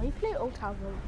we play Old Town Road?